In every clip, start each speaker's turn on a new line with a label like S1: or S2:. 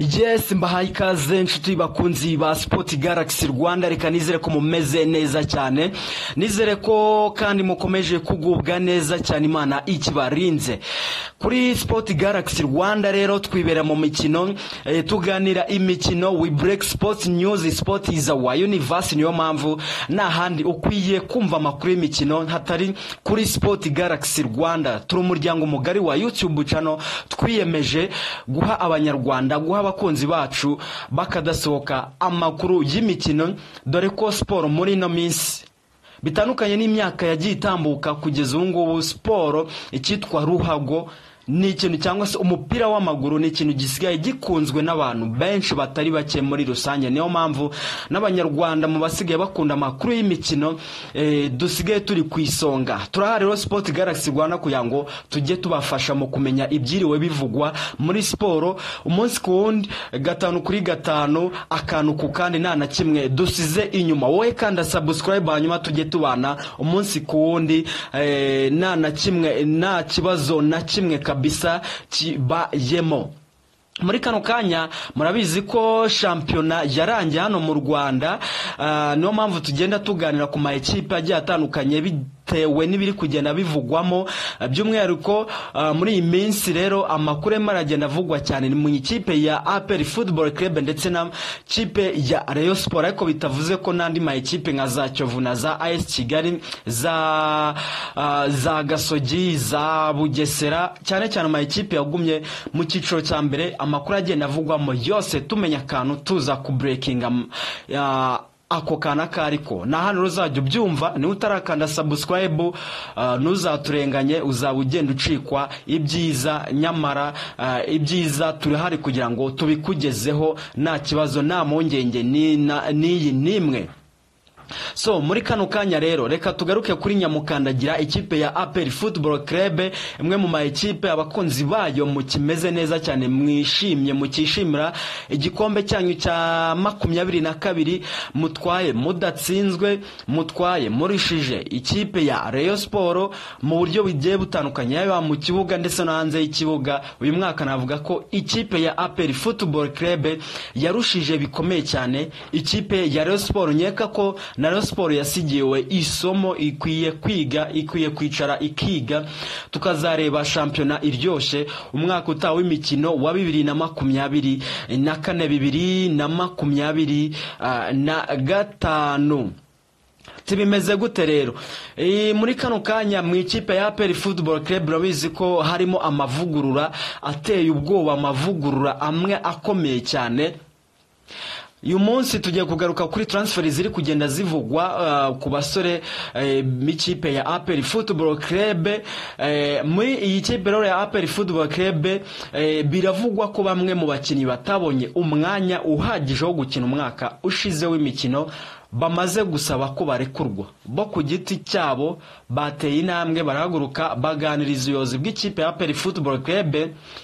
S1: yes mbahaye ikaze inshuti bakunzi ba sport galaxy rwanda reka nizere ko mumeze neza cyane. Nizere ko kandi mukomeje kugubwa neza cyane imana ikibarinze. Kuri sport galaxy rwanda rero twibera mu mikino eh, tuganira imikino we break sports news sport is our universe niyo mpamvu nta handi ukwiye kumva amakuru y'imikino hatari kuri sport galaxy rwanda. Turi umuryango mugari wa youtube channel twiyemeje guha abanyarwanda guha abakunzi bacu bakadasohoka amakuru y'imikino dore ko siporo muri ino minsi. Bitandukanye n'imyaka yagiye itambuka kugeza ubu ngubu siporo icyitwa ruhago ni ikintu cyangwa se umupira w'amaguru ni ikintu gisigaye gikunzwe n'abantu benshi batari bake muri rusange. Niyo mpamvu n'abanyarwanda mu basigaye bakunda amakuru y'imikino eh, dusigaye turi ku isonga. Turahari rero sport galaxy rwanda kugira ngo tujye tubafasha mu kumenya ibyiriwe bivugwa muri siporo. Umunsi ku wundi gatanu kuri gatanu akantu ku kandi nta na kimwe. Dusize inyuma. Wowe kanda subscribe hanyuma tujye tubana umunsi ku wundi eh, nta na kimwe nta kibazo na kimwe kabisa. Kibayemo. Muri kano kanya murabizi ko shampiyona yarangiye hano mu rwanda ah, niyo mpamvu tugenda tuganira ku ma ekipe agiye atandukanye bitewe n'ibiri kugenda bivugwamo. Ah, by'umwihariko ah, muri iyi minsi rero amakuru arimo aragenda avugwa cyane. Ni mu ikipe ya apel football club ndetse na kipe ya rayo sport. Ariko bitavuze ko n'andi ma ekipe nka za kiyovu na za as kigali za ah, za gasogi za bugesera cyane cyane ama ekipe yagumye mu cyiciro cya mbere amakuru agenda avugwamo. Yose tumenya akantu tuza kuburekinga ako kana kariko. Na hano uzajya ubyumva niba utarakanda subscribe uh, ntuzaturenganye uzaba ugenda ucikwa ibyiza nyamara uh, ibyiza turahari kugira ngo tubikugezeho nta kibazo nta mpungenge n'iyi n'imwe so muri kano kanya rero reka tugaruke kuri nyamukandagira ikipe ya apel football club imwe mu ma ekipe abakunzi bayo mu kimeze neza cyane mwishimye mukishimira igikombe cyanyu cya makumyabiri na kabiri mutwaye mudatsinzwe mutwaye murishije ikipe ya Rayon Sport mu buryo bugiye butandukanye yaba mu kibuga ndetse no hanze y'ikibuga. Uyu mwaka navuga ko ikipe ya apel football club yarushije bikomeye cyane ikipe ya Rayon Sport nkeka ko na Rayon Sport yasigiwe isomo ikwiye kwiga ikwiye kwicara ikiga tukazareba shampiyona iryoshye umwaka utaha w'imikino wa bibiri na makumyabiri na kane bibiri na makumyabiri ah, na gatanu. Bimeze gute rero? Eh, muri kano kanya mu ikipe ya apel football club urabizi ko harimo amavugurura ateye ubwoba amavugurura amwe akomeye cyane. Uyu munsi tugiye kugaruka kuri transferi ziri kugenda zivugwa uh, ku basore eh, b'ikipe ya apel football club. Eh, muri iyi kipe rero ya football club eh, biravugwa ko bamwe mu bakinnyi batabonye umwanya uhagije wo gukina umwaka ushize w'imikino bamaze gusaba ko barekurwa. Bo ku giti cyabo bateye intambwe barahaguruka baganiriza ubuyobozi bw'ikipe ya apel football club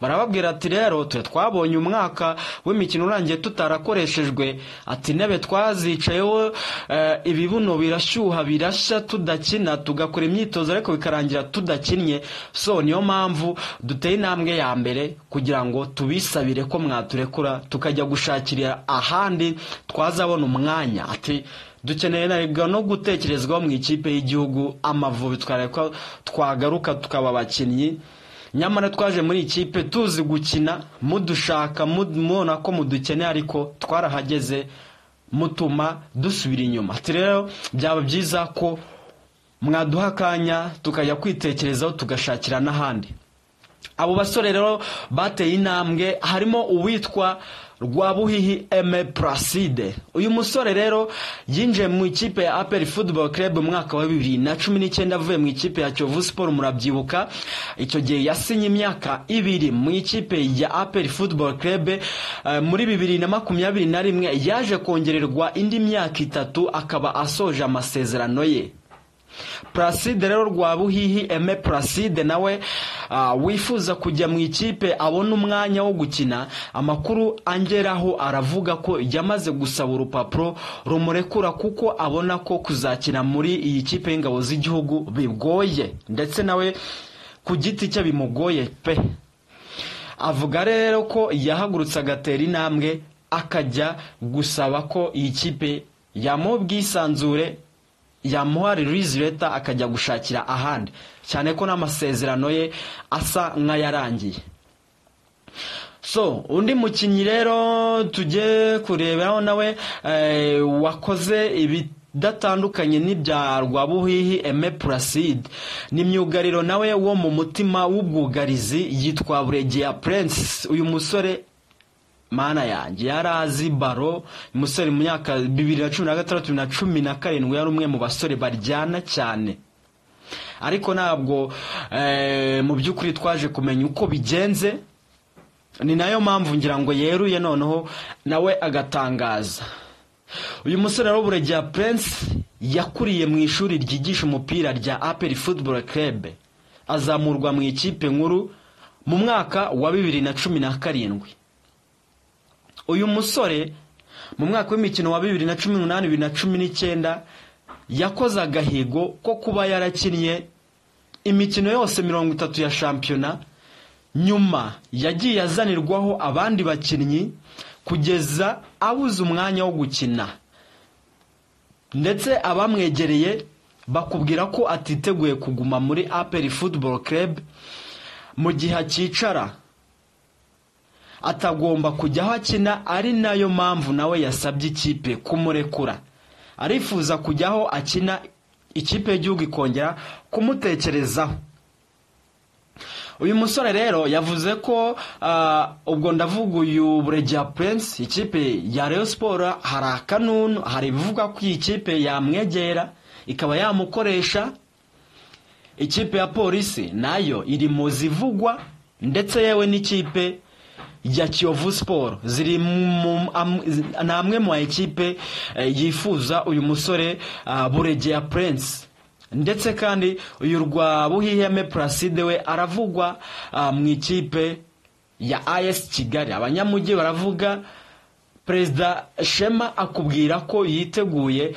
S1: barababwira ati rero twe twabonye umwaka w'imikino urangiye tutarakoreshejwe. Ati intebe twazicayeho eh, ibibuno birashyuha birashya tudakina tugakora imyitozo ariko bikarangira tudakinnye. So niyo mpamvu duteye intambwe ya mbere kugira ngo tubisabire ko mwaturekura tukajya gushakira ahandi twazabona umwanya. Ati dukeneye narebwa no gutekerezwaho mu ikipe y'igihugu amavubi twagaruka tukaba abakinnyi. Nyamara twaje muri iyi kipe tuzi gukina mudushaka mu- mubona ko mudukeneye ariko twarahageze mutuma dusubira inyuma. Rero byaba byiza ko mwaduha akanya tukajya kwitekerezaho tugashakira n'ahandi abo basore rero bateye intambwe harimo uwitwa rwabuhihi eme placide uyu musore rero yinjiye mu ikipe ya apel football club mu mwaka wa bibiri na cumi n'icyenda avuye mu ikipe ya kiyovu sport murabyibuka. Icyo gihe yasinye imyaka ibiri mu ikipe ya apel football club eh, muri bibiri na makumyabiri na rimwe. Yaje kongererwa indi myaka itatu akaba asoje amasezerano ye. Placide rero Rwabuhihi Aime Placide nawe wifuza kujya mu ikipe abona umwanya wo gukina amakuru angeraho aravuga ko yamaze gusaba urupapuro rumurekura kuko abona ko kuzakina muri iyi kipe y'ingabo z'igihugu bigoye. Ndetse nawe ku giti cye bimugoye pe. Avuga rero ko yahagurutse agatera intambwe akajya gusaba ko iyi kipe yamuha ubwisanzure yamuha release leta akajya gushakira ahandi. Cyane ko n'amasezerano ye asa nk'ayarangiye. So undi mukinnyi rero tujye kureberaho nawe wakoze ibidatandukanye n'ibya rwabuhihi eme puraside ni myugariro nawe wo mu mutima w'ubwugarizi yitwa buregeya prince. Uyu musore mana yanjye. Yari azi baro umusore mu myaka bibiri na cumi na gatandatu na cumi na karindwi yari umwe mu basore baryana cyane. Ariko ntabwo mu by'ukuri twaje kumenya uko bigenze. Ni na yo mpamvu ngira ngo yeruye noneho nawe agatangaza. Uyu musore rero buregera prince yakuriye mu ishuri ryigisha umupira rya aperi football club. Azamurwa mu ikipe nkuru mu mwaka wa bibiri na cumi na karindwi. Uyu musore mu mwaka w'imikino wa bibiri na cumi n'umunani bibiri na cumi n'icyenda yakoze agahigo ko kuba yarakinnye imikino yose mirongo itatu ya shampiyona nyuma yagiye azanirwaho abandi bakinnyi kugeza abuze umwanya wo gukina. Ndetse abamwegereye bakubwira ko atiteguye kuguma muri aperi football club mu gihe akicara. Atagomba kujya aho akina ari na yo mpamvu nawe yasabye ikipe kumurekura. Arifuza kujya aho akina ikipe y'igihugu ikongera kumutekerezaho. Uyu musore rero yavuze ko ubwo ndavuga uyu buregeya prince ikipe ya Rayon siporo hari akanunu hari ibivuga ko iyi kipe yamwegera ikaba yamukoresha. Ikipe ya polisi na yo iri mu zivugwa ndetse yewe n'ikipe ya kiyovu siporo ziri ni amwe mu ekipe yifuza uyu musore buregeya prince. Ndetse kandi uyu rwa buhiheme puraside we aravugwa mu ikipe ya ayesi kigali. Abanyamujyi baravuga perezida shema akubwira ko yiteguye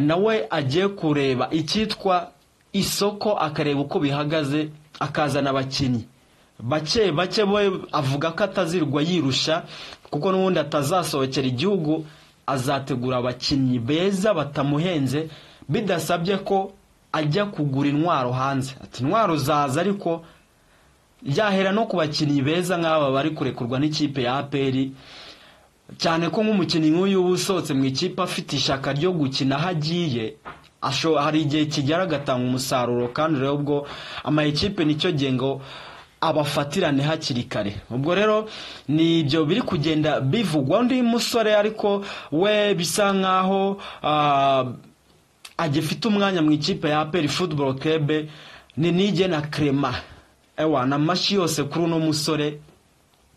S1: nawe agiye kureba icyitwa isoko akareba uko bihagaze akazana abakinnyi. Bake bake we avuga ko atazirwa yirusha kuko n'ubundi atazasohokera igihugu azategura abakinnyi beza batamuhenze bidasabye ko ajya kugura intwaro hanze. Ati intwaro zaza ariko yahera no ku bakinnyi beza nk'aba bari kurekurwa n'ikipe ya aperi cyane ko nk'umukinnyi nk'uyu uba usohotse mu ikipe afite ishyaka ryo gukina aho agiye hari igihe kigera agatanga umusaruro kandi rero ubwo ama ekipe ni cyo gihe ngo abafatirane hakiri kare. Ubwo rero ni ibyo biri kugenda bivugwa undi musore ariko we bisa nkaho agifite umwanya mu ikipe ya aperi football club ni nige na krema ewa na amashyi yose kuri uno musore.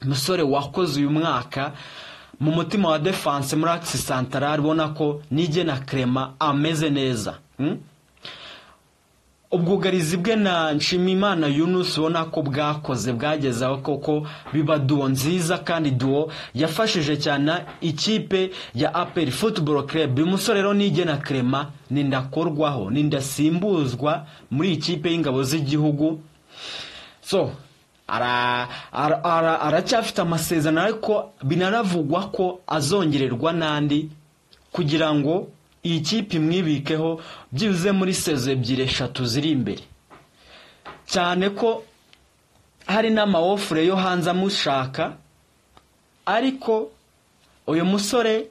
S1: Umusore wakoze uyu mwaka mu mutima wa defanse muri akisi santarari ubona ko nige na krema ameze neza. Ubwugarizi bwe na nshimimana yunusi ubona ko bwakoze bwagezeho koko biba duwo nziza kandi duwo. Yafashije cyane ikipe ya aperi futuboro club. Uyu musore rero nige na krema ni ndakorwaho ni ndasimbuzwa muri ikipe y'ingabo z'igihugu. So aracyafite amasezerano ariko binaravugwa ko azongererwa n'andi kugira ngo iyi kipe imwibikeho byibuze muri sezo ebyiri eshatu ziri imbere. Cyane ko hari n'amawofure yo hanze amushaka ariko uyu musore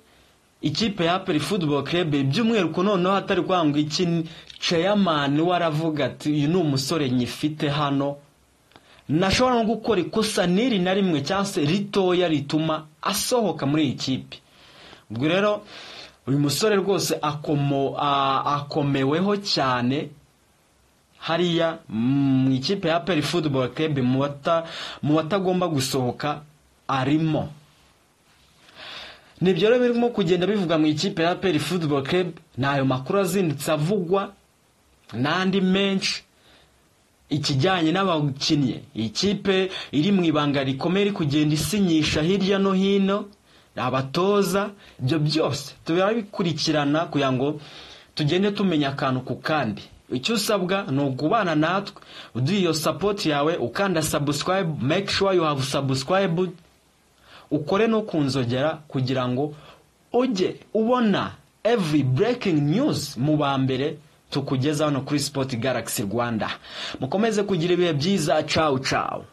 S1: ikipe ya aperi futuboro kerebe by'umwihariko noneho hatari kwanga iki ceyamani we aravuga ati uyu ni umusore nyifite hano. Nashobora no gukora ikosa n'iri na rimwe cyangwa se ritoya rituma asohoka muri iyi kipe. Ubwo rero uyu musore rwose akomeweho cyane. Hariya mu ikipe ya peri futuboro kerebe mu batagomba gusohoka arimo. Nibyo rero birimo kugenda bivuga mu ikipe ya peri futuboro kerebe ni ayo makuru azindutse avugwa n'andi menshi. Ikijyanye n'abakinnyi ikipe iri mu ibanga rikomeye iri kugenda isinyisha hirya no hino. Abatoza ibyo byose turabikurikirana kugira ngo tugende tumenya akantu ku kandi. Icyo usabwa ni ukubana natwe uduha iyo sapoti yawe ukanda subscribe make sure you have subscribed ukore no ku nzogera kugira ngo ujye ubona every breaking news mu ba mbere tukugeza hano kuri sport galaxy rwanda. Mukomeze kugira ibihe byiza. Cawu cawu